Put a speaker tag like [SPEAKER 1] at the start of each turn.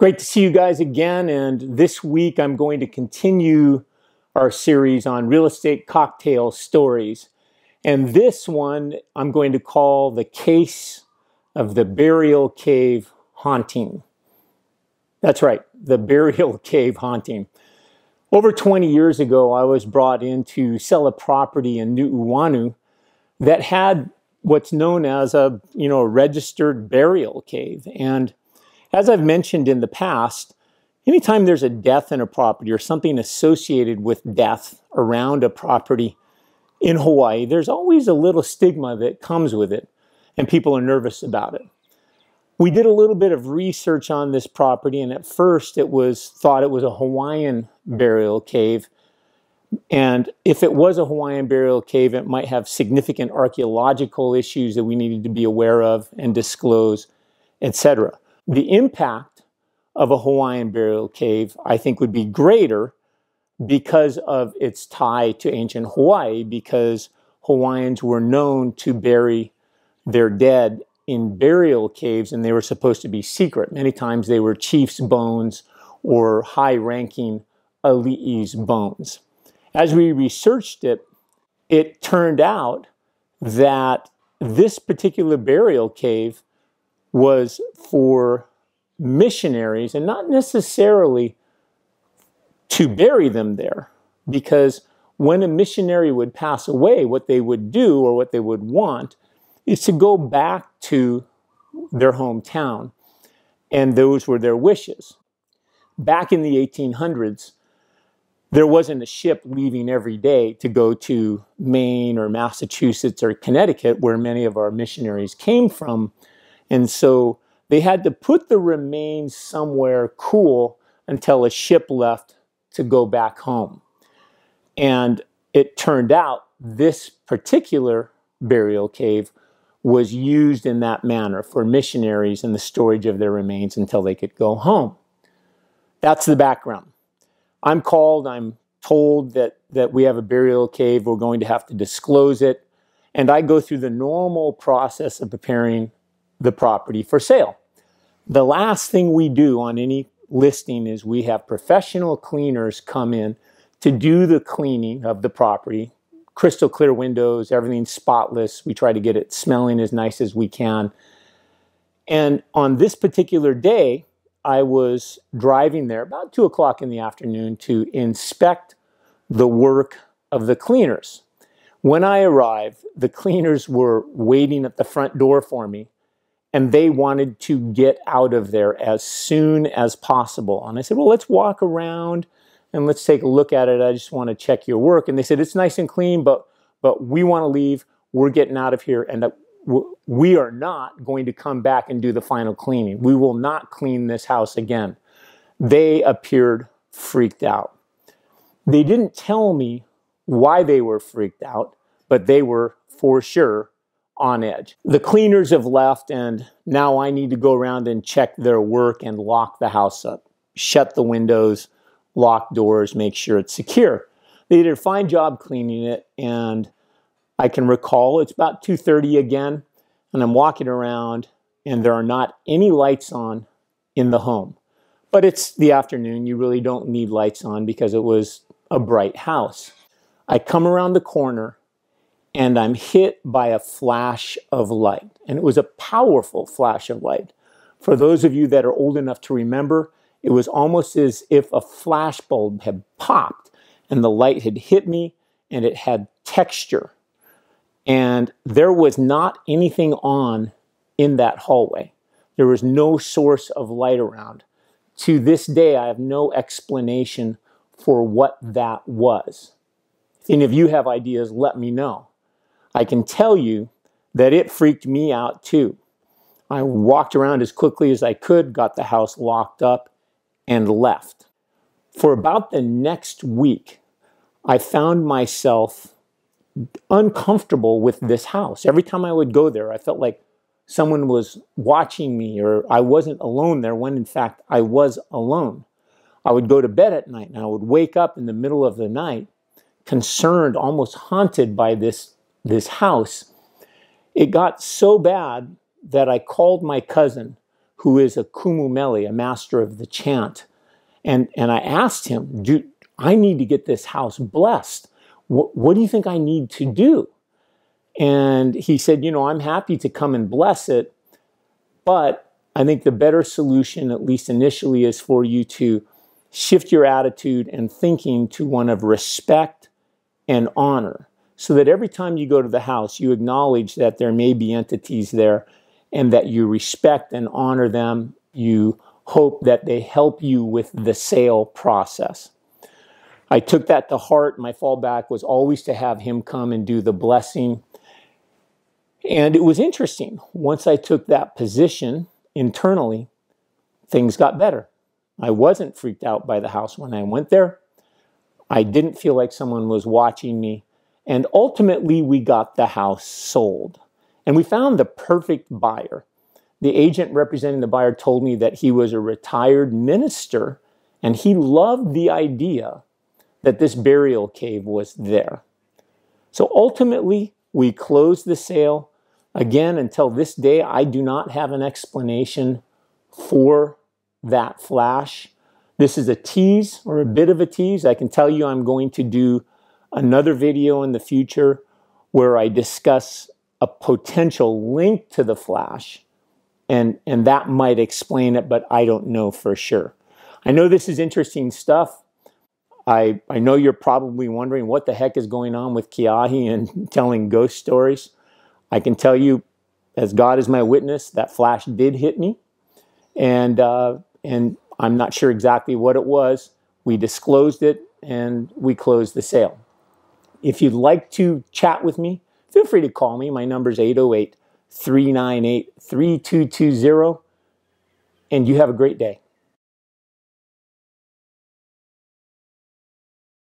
[SPEAKER 1] Great to see you guys again. And this week I'm going to continue our series on real estate cocktail stories. And this one I'm going to call the case of the burial cave haunting. That's right, the burial cave haunting. Over 20 years ago, I was brought in to sell a property in New Nu'uanu that had what's known as a, you know, a registered burial cave. And as I've mentioned in the past, anytime there's a death in a property or something associated with death around a property in Hawaii, there's always a little stigma that comes with it, and people are nervous about it. We did a little bit of research on this property, and at first it was thought it was a Hawaiian burial cave. And if it was a Hawaiian burial cave, it might have significant archaeological issues that we needed to be aware of and disclose, etc the impact of a Hawaiian burial cave, I think, would be greater because of its tie to ancient Hawaii, because Hawaiians were known to bury their dead in burial caves and they were supposed to be secret. Many times they were chief's bones or high ranking ali'i's bones. As we researched it, it turned out that this particular burial cave was for missionaries and not necessarily to bury them there because when a missionary would pass away, what they would do or what they would want is to go back to their hometown. And those were their wishes. Back in the 1800s, there wasn't a ship leaving every day to go to Maine or Massachusetts or Connecticut, where many of our missionaries came from. And so they had to put the remains somewhere cool until a ship left to go back home. And it turned out this particular burial cave was used in that manner for missionaries and the storage of their remains until they could go home. That's the background. I'm called, I'm told that, that we have a burial cave, we're going to have to disclose it. And I go through the normal process of preparing the property for sale. The last thing we do on any listing is we have professional cleaners come in to do the cleaning of the property. Crystal clear windows, everything spotless. We try to get it smelling as nice as we can. And on this particular day, I was driving there about two o'clock in the afternoon to inspect the work of the cleaners. When I arrived, the cleaners were waiting at the front door for me and they wanted to get out of there as soon as possible. And I said, Well, let's walk around and let's take a look at it. I just want to check your work. And they said, It's nice and clean, but, but we want to leave. We're getting out of here. And we are not going to come back and do the final cleaning. We will not clean this house again. They appeared freaked out. They didn't tell me why they were freaked out, but they were for sure on edge. The cleaners have left, and now I need to go around and check their work and lock the house up, shut the windows, lock doors, make sure it's secure. They did a fine job cleaning it, and I can recall it's about 2:30 again, and I'm walking around, and there are not any lights on in the home. But it's the afternoon; you really don't need lights on because it was a bright house. I come around the corner and I'm hit by a flash of light. And it was a powerful flash of light. For those of you that are old enough to remember, it was almost as if a flash bulb had popped and the light had hit me and it had texture. And there was not anything on in that hallway. There was no source of light around. To this day, I have no explanation for what that was. And if any of you have ideas, let me know. I can tell you that it freaked me out too. I walked around as quickly as I could, got the house locked up, and left. For about the next week, I found myself uncomfortable with this house. Every time I would go there, I felt like someone was watching me or I wasn't alone there when in fact I was alone. I would go to bed at night and I would wake up in the middle of the night concerned, almost haunted by this this house, it got so bad that I called my cousin, who is a kumumeli, a master of the chant. And, and I asked him, do, I need to get this house blessed. What, what do you think I need to do? And he said, You know, I'm happy to come and bless it, but I think the better solution, at least initially, is for you to shift your attitude and thinking to one of respect and honor so that every time you go to the house, you acknowledge that there may be entities there and that you respect and honor them. You hope that they help you with the sale process. I took that to heart. My fallback was always to have him come and do the blessing. And it was interesting. Once I took that position internally, things got better. I wasn't freaked out by the house when I went there. I didn't feel like someone was watching me. And ultimately, we got the house sold. And we found the perfect buyer. The agent representing the buyer told me that he was a retired minister and he loved the idea that this burial cave was there. So ultimately, we closed the sale. Again, until this day, I do not have an explanation for that flash. This is a tease or a bit of a tease. I can tell you I'm going to do another video in the future where I discuss a potential link to the flash and and that might explain it but I don't know for sure. I know this is interesting stuff. I I know you're probably wondering what the heck is going on with Keahi and telling ghost stories. I can tell you as God is my witness that flash did hit me and uh, and I'm not sure exactly what it was. We disclosed it and we closed the sale. If you'd like to chat with me, feel free to call me. My number is 808 398 3220. And you have a great day.